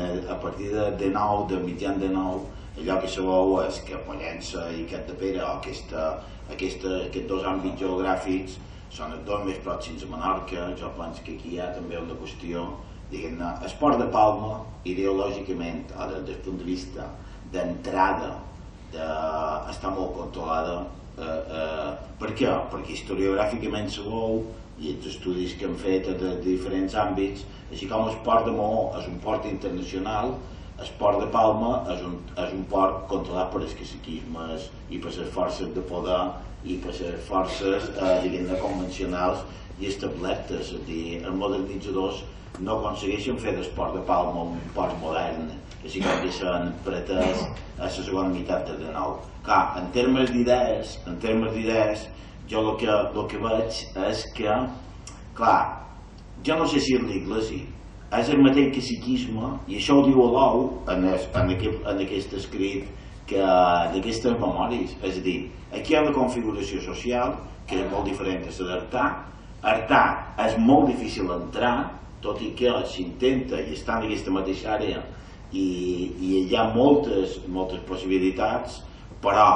a partir de, de nou, de mitjan de nou, allò que se veu és que Pollença i Capdepera, aquesta, aquesta, aquests dos àmbits geogràfics, són els dos més pròxims a Menorca, jo penso que aquí hi ha també una qüestió, diguem-ne, el port de Palma, ideològicament, o des del punt de vista d'entrada, de, està molt controlada. Eh, eh, per què? Perquè historiogràficament se veu, i els estudis que han fet de, diferents àmbits, així com el port de Maó és un port internacional, el port de Palma és un, és un port controlat per els caciquismes i per les forces de poder i per les forces eh, diguem convencionals i establertes. És a dir, els modernitzadors no aconsegueixen fer del port de Palma un port modern, així com deixen pretès a la segona meitat de nou. Clar, en termes d'idees, en termes d'idees, jo el que, el que veig és que, clar, jo no sé si és l'Iglesi és el mateix caciquisme, i això ho diu l'ou en, es, en, aquest, en aquest escrit que d'aquestes memòries. És a dir, aquí hi ha una configuració social que és molt diferent de la d'Artà. Artà és molt difícil entrar, tot i que s'intenta i està en aquesta mateixa àrea i, i hi ha moltes, moltes possibilitats, però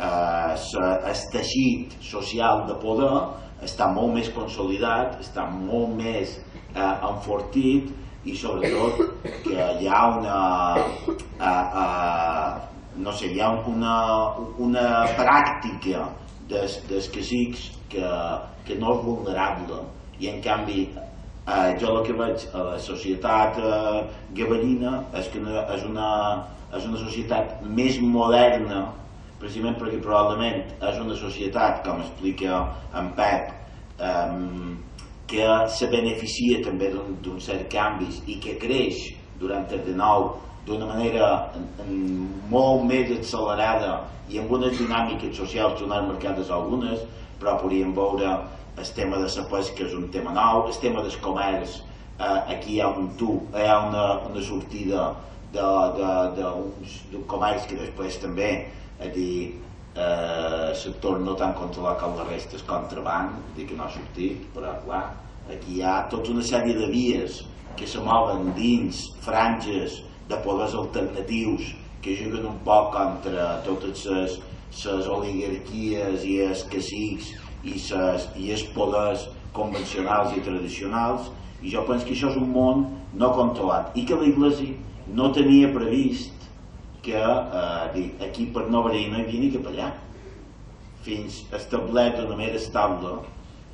eh, el teixit social de poder està molt més consolidat, està molt més eh, enfortit i sobretot que hi ha una eh, eh, no sé, hi ha una, una pràctica des, des cacics que, que no és vulnerable. I en canvi eh, jo el que veig a la societat eh, gabarina és que no, és, una, és una societat més moderna precisament perquè probablement és una societat, com explica en Pep, eh, que se beneficia també d'un cert canvis i que creix durant el de nou d'una manera molt més accelerada i amb unes dinàmiques socials tornar marcades algunes, però podríem veure el tema de la pesca és un tema nou, el tema del comerç, eh, aquí hi ha un tu, hi ha una, una sortida d'un comerç que després també, a dir, eh, sector no tan controlat com la resta és contraband, dir que no ha sortit, però clar, aquí hi ha tota una sèrie de vies que se mouen dins franges de poders alternatius que juguen un poc contra totes les, les oligarquies i els cacics i, ses, i els poders convencionals i tradicionals i jo penso que això és un món no controlat. I que la Iglesia no tenia previst que eh, aquí per no haver no hi havia ni cap allà. Fins establert d'una manera estable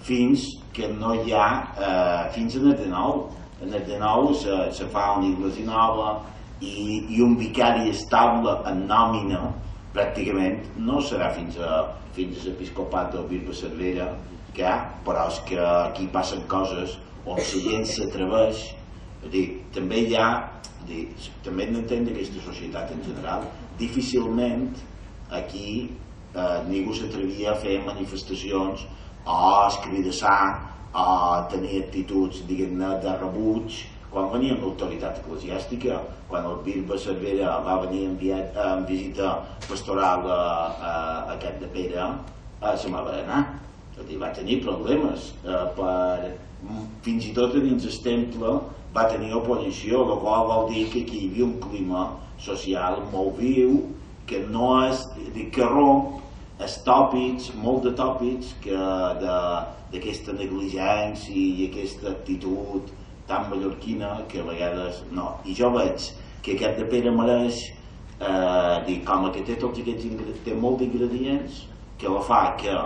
fins que no hi ha eh, fins en el de nou en el de nou se, se fa una iglesia nova i, i un vicari estable en nòmina pràcticament no serà fins a fins a l'episcopat del Bisbe Cervera que, però és que aquí passen coses on la gent s'atreveix. Dir, també hi ha també hem d'entendre aquesta societat en general difícilment aquí eh, ningú s'atrevia a fer manifestacions o escridassar o tenir actituds diguem-ne de rebuig. Quan venia amb l'autoritat eclesiàstica, quan el bisbe Cervera va venir enviat, en visita pastoral a, a, a Cap de Pere, a se m'ha d'anar. Va tenir problemes eh, per, fins i tot dins el temple va tenir oposició, el qual vol dir que aquí hi havia un clima social molt viu, que no és, que romp els tòpics, molt de tòpics que d'aquesta negligència i aquesta actitud tan mallorquina que a vegades no. I jo veig que aquest de Pere mereix, eh, dir, com que té tots aquests ingredients, té molt d'ingredients, que la fa, que eh,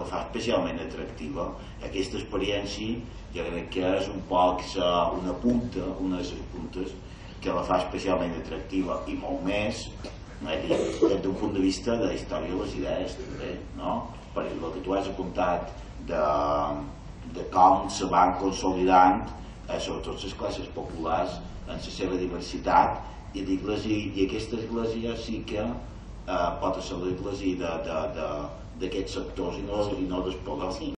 la fa especialment atractiva. Aquesta experiència jo crec que és un poc una punta, una de les puntes que la fa especialment atractiva i molt més des d'un punt de vista de la història de les idees també, no? perquè el que tu has apuntat de, de com se van consolidant eh, sobretot les classes populars en la seva diversitat i i aquesta església sí que eh, pot l'església d'aquests sectors i no, i no poder. Sí.